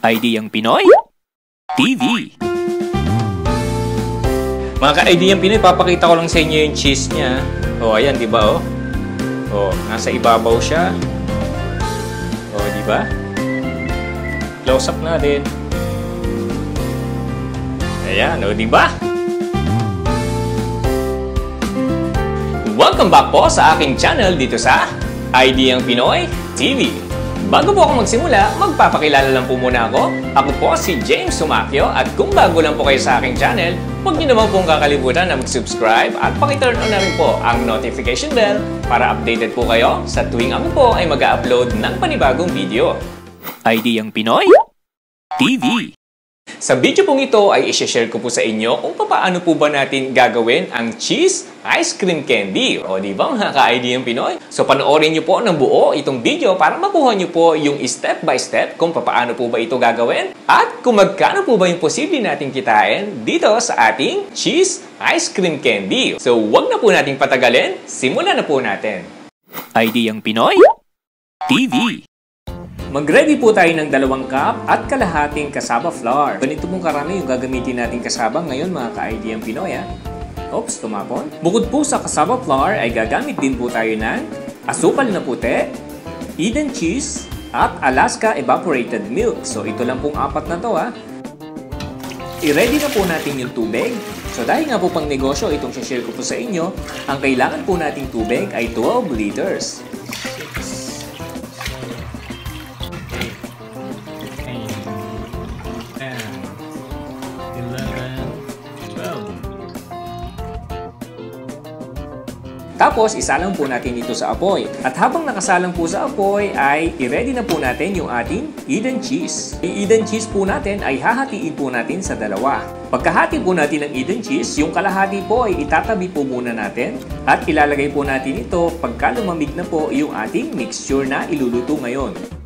ID ang Pinoy TV. Mga ka-ID yung Pinoy, papakita ko lang sa inyo yung cheese niya. O, oh, ayan, di ba, oh? Oh, nasa ibabaw siya. Oh, di ba? Close up natin. Ayan, oh, di ba? Welcome back po sa aking channel dito sa ID ang Pinoy TV. Bago po ako magsimula, magpapakilala lang po muna ako. Ako po si James Sumakyo at kung bago lang po kayo sa aking channel, huwag niyo naman pong kakalimutan na mag-subscribe at pakiturn on na rin po ang notification bell para updated po kayo sa tuwing ako po ay mag-upload ng panibagong video. ID ang Pinoy TV. Sa video pong ito ay isi-share ko po sa inyo kung paano po ba natin gagawin ang cheese ice cream candy. O di ba mga ka-ID ng Pinoy? So panoorin nyo po ng buo itong video para makuha nyo po yung step by step kung paano po ba ito gagawin at kung magkano po ba yung posible nating kitain dito sa ating cheese ice cream candy. So wag na po nating patagalin, simulan na po natin. ID ang Pinoy TV. Mag-ready po tayo ng dalawang cup at kalahating kasaba flour. Ganito pong karami yung gagamitin natin kasaba ngayon mga ka-ID ang Pinoy ha. Oops, tumapon. Bukod po sa kasaba flour ay gagamit din po tayo ng asukal na puti, Eden cheese, at Alaska evaporated milk. So ito lang pong apat na to ha. I-ready na po natin yung tubig. So dahil nga po pang negosyo itong share ko po sa inyo, ang kailangan po nating tubig ay 12 liters. Tapos, isalang po natin ito sa apoy. At habang nakasalang po sa apoy, ay i-ready na po natin yung ating Eden cheese. Yung Eden cheese po natin ay hahatiin po natin sa dalawa. Pagkahati po natin ng Eden cheese, yung kalahati po ay itatabi po muna natin at ilalagay po natin ito pagka lumamig na po yung ating mixture na iluluto ngayon.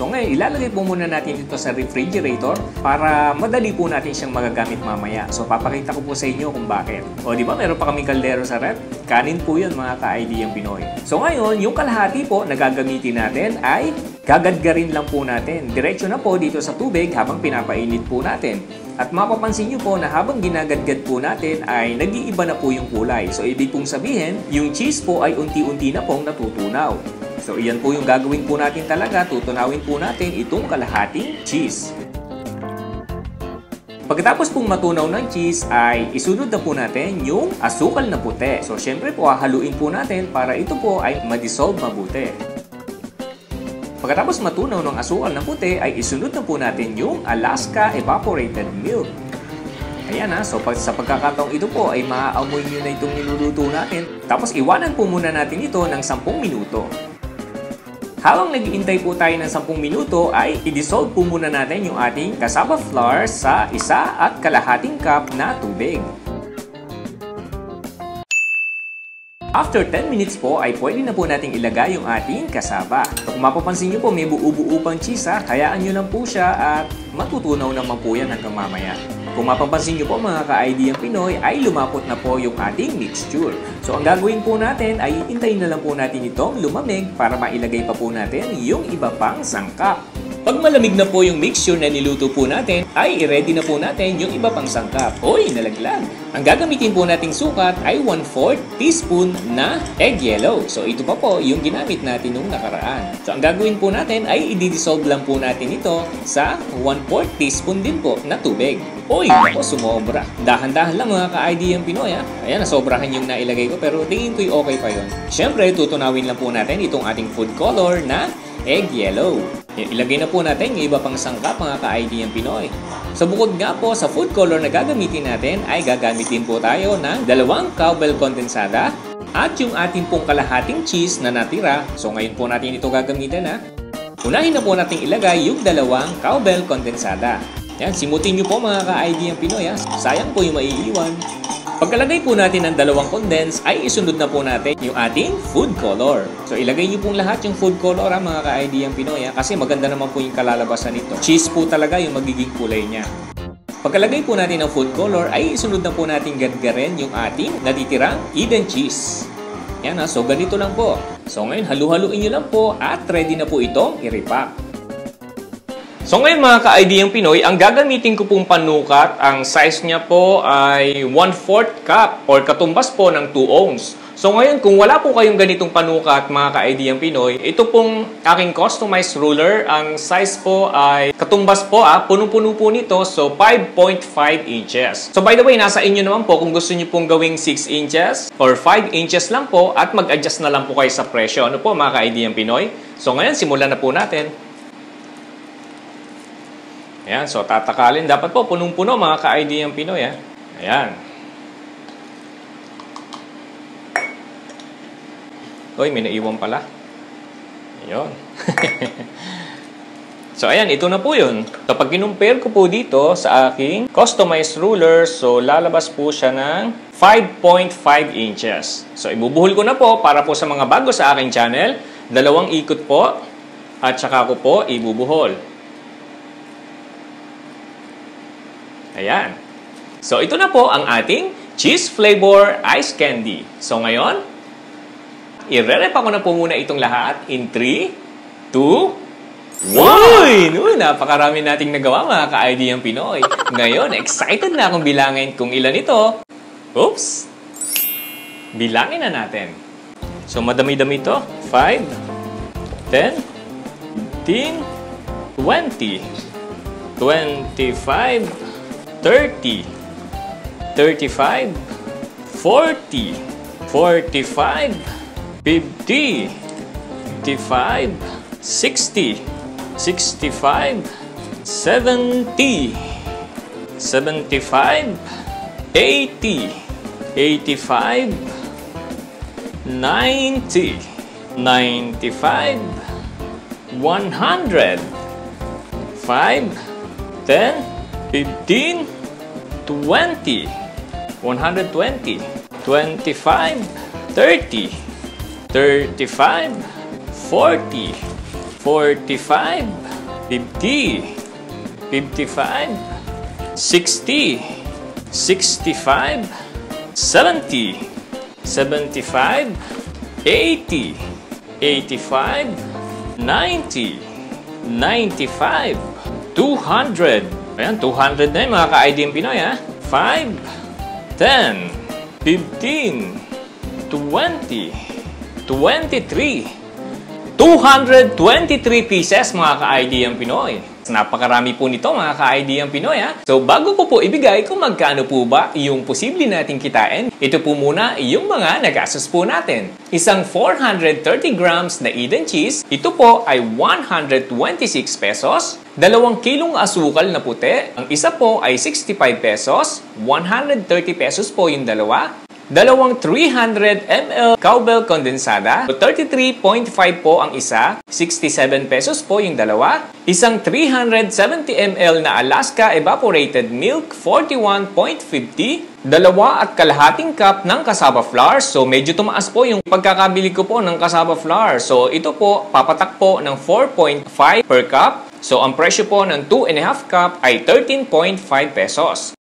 So ngayon, ilalagay po muna natin ito sa refrigerator para madali po natin siyang magagamit mamaya. So papakita ko po sa inyo kung bakit. O di ba meron pa kaming kaldero sa rep? Kanin po yun mga ka-ID yung Pinoy. So ngayon, yung kalahati po na gagamitin natin ay gagadgarin lang po natin. Diretso na po dito sa tubig habang pinapainit po natin. At mapapansin nyo po na habang ginagadgad po natin ay nag-iiba na po yung kulay. So ibig pong sabihin, yung cheese po ay unti-unti na pong natutunaw. So iyan po yung gagawin po natin talaga, tutunawin po natin itong kalahating cheese. Pagkatapos pong matunaw ng cheese ay isunod na po natin yung asukal na puti. So syempre po hahaluin po natin para ito po ay ma-dissolve mabuti. Pagkatapos matunaw ng asukal na puti ay isunod na po natin yung Alaska Evaporated Milk. Ayan ha, so pag, sa pagkakataong ito po ay maaamoy nyo na itong niluluto natin. Tapos iwanan po muna natin ito ng 10 minuto. Habang naghihintay po tayo ng 10 minuto ay i-dissolve po muna natin yung ating cassava flour sa isa at kalahating cup na tubig. After 10 minutes po ay pwede na po nating ilagay yung ating kasaba. Kung mapapansin nyo po may buo-buo pang cheese ha, hayaan nyo lang po siya at matutunaw naman po yan hanggang mamaya. Kung mapapansin nyo po mga ka-ID ang Pinoy ay lumapot na po yung ating mixture. So ang gagawin po natin ay hintayin na lang po natin itong lumamig para mailagay pa po natin yung iba pang sangkap. Pag malamig na po yung mixture na niluto po natin, ay i-ready na po natin yung iba pang sangkap. Oy, nalaglag! Ang gagamitin po nating sukat ay 1/4 teaspoon na egg yellow. So ito pa po yung ginamit natin nung nakaraan. So ang gagawin po natin ay i-dissolve lang po natin ito sa 1/4 teaspoon din po na tubig. Oy, ako sumobra. Dahan-dahan lang mga ka-ID yung Pinoy ha. Ayan, nasobrahan yung nailagay ko pero tingin ko'y okay pa yon. Siyempre, tutunawin lang po natin itong ating food color na egg yellow. Ilagay na po natin yung iba pang sangkap mga ka-ID ng Pinoy. Sa bukod nga po sa food color na gagamitin natin ay gagamitin po tayo ng dalawang cowbell kondensada at yung ating pong kalahating cheese na natira. So ngayon po natin ito gagamitin ha. Unahin na po natin ilagay yung dalawang cowbell kondensada. Yan, simutin nyo po mga ka-ID ng Pinoy ha. Sayang po yung maiiwan. Pagkalagay po natin ng dalawang condense ay isunod na po natin yung ating food color. So ilagay niyo pong lahat yung food color ha, mga ka-ID ang Pinoy ha, kasi maganda naman po yung kalalabasan nito. Cheese po talaga yung magiging kulay niya. Pagkalagay po natin ng food color ay isunod na po natin gadgarin yung ating natitirang Eden cheese. Yan ha, so ganito lang po. So ngayon halu-haluin nyo lang po at ready na po itong i-repack. So ngayon mga ka-IDM Pinoy, ang gagamitin ko pong panukat, ang size niya po ay 1/4 cup or katumbas po ng 2 ounce. So ngayon, kung wala po kayong ganitong panukat, mga ka-IDM Pinoy, ito pong aking customized ruler. Ang size po ay katumbas po, ah, punong-puno po nito. So 5.5 inches. So by the way, nasa inyo naman po kung gusto niyo pong gawing 6 inches or 5 inches lang po at mag-adjust na lang po kayo sa presyo. Ano po mga ka-IDM Pinoy? So ngayon, simulan na po natin. Ayan, so tatakalin. Dapat po punong-puno mga ka-IDM Pinoy. Ah. Ayan. Uy, may naiwan pala. Ayun. so, ayan, ito na po yun. So, pag kinumpare ko po dito sa aking customized ruler, so lalabas po siya ng 5.5 inches. So, ibubuhol ko na po para po sa mga bago sa aking channel. Dalawang ikot po at saka ko po ibubuhol. Ayan. So, ito na po ang ating cheese flavor ice candy. So, ngayon, I-rep ako na po muna itong lahat in 3, 2, 1! Uy, napakarami nating nagawa mga ka-ID ang Pinoy. Ngayon, excited na akong bilangin kung ilan ito. Oops! Bilangin na natin. So, madami-dami ito. 5, 10, 15, 20, 25, 30, 35, 40, 45, 50, 55, 60, 65, 70, 75, 80, 85, 90, 95, 100, 5, 10, 15, 20, 120, 25, 30, 35, 40, 45, 50, 55, 60, 65, 70, 75, 80, 85, 90, 95, 200. Ayan, 200 na yun mga ka-IDM Pinoy ha. 5, 10, 15, 20, 23. 223 pieces mga ka-ID ang Napakarami po nito mga ka-ID ang Pinoy ha. So bago ko po ibigay kung magkano po ba yung posible nating kitain, ito po muna yung mga nagastos po natin. Isang 430 grams na Eden cheese, ito po ay 126 pesos. Dalawang kilong asukal na puti, ang isa po ay 65 pesos. 130 pesos po yung dalawa dalawang 300 ml cowbell condensada, 33.5 po ang isa, 67 pesos po yung dalawa, isang 370 ml na Alaska evaporated milk, 41.50, dalawa at kalahating cup ng cassava flour. So, medyo tumaas po yung pagkakabili ko po ng cassava flour. So, ito po, papatak po ng 4.5 per cup. So, ang presyo po ng 2.5 cup ay 13.5 pesos.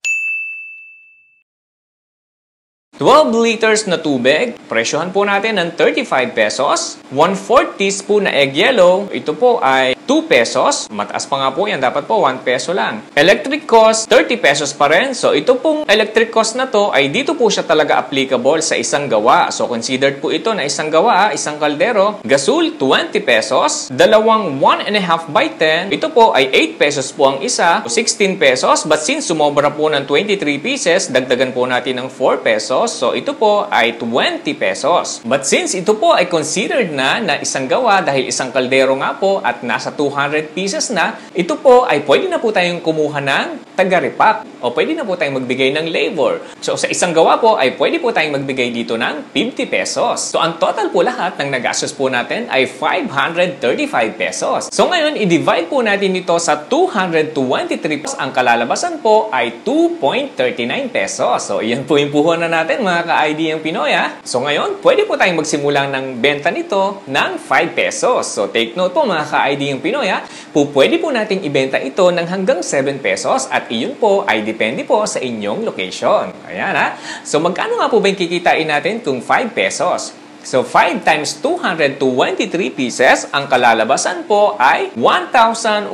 12 liters na tubig, presyohan po natin ng 35 pesos. 1/4 teaspoon na egg yellow, ito po ay 2 pesos. Mataas pa nga po yan. Dapat po 1 peso lang. Electric cost, 30 pesos pa rin. So, ito pong electric cost na to ay dito po siya talaga applicable sa isang gawa. So, considered po ito na isang gawa, isang kaldero. Gasol, 20 pesos. Dalawang 1.5 by 10. Ito po ay 8 pesos po ang isa. 16 pesos. But since sumobra po ng 23 pieces, dagdagan po natin ng 4 pesos. So, ito po ay 20 pesos. But since ito po ay considered na na isang gawa dahil isang kaldero nga po at nasa 200 pieces na, ito po ay pwede na po tayong kumuha ng taga-repack o pwede na po tayong magbigay ng labor. So sa isang gawa po ay pwede po tayong magbigay dito ng 50 pesos. So ang total po lahat ng nagastos po natin ay 535 pesos. So ngayon, i-divide po natin ito sa 223 pesos. Ang kalalabasan po ay 2.39 pesos. So iyan po yung puhunan natin mga ka-ID ng Pinoy ha. So ngayon, pwede po tayong magsimulang ng benta nito ng 5 pesos. So take note po mga ka-ID ng Pinoy ha, po pwede po nating ibenta ito ng hanggang 7 pesos at iyon po ay depende po sa inyong location. Ayan ha. So magkano nga po ba yung kikitain natin kung 5 pesos? So 5 times 223 pieces, ang kalalabasan po ay 1,115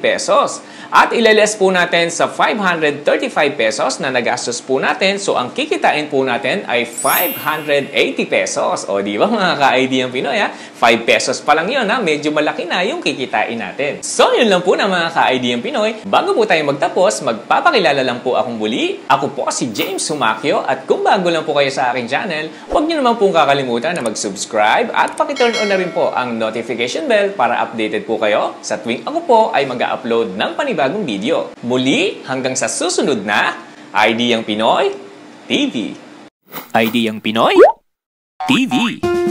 pesos. At ilales po natin sa 535 pesos na nagastos po natin. So ang kikitain po natin ay 580 pesos. O di ba mga ka-ID ang Pinoy ha? 5 pesos pa lang yun ha? Medyo malaki na yung kikitain natin. So yun lang po na mga ka-ID ang Pinoy. Bago po tayo magtapos, magpapakilala lang po akong muli. Ako po si James Sumakyo at kung bago lang po kayo sa aking channel, huwag niyo naman pong kakalimutan na mag-subscribe at pakiturn on na rin po ang notification bell para updated po kayo sa tuwing ako po ay mag-upload ng panibagong video. Muli, hanggang sa susunod na ID ang Pinoy TV. ID ang Pinoy TV.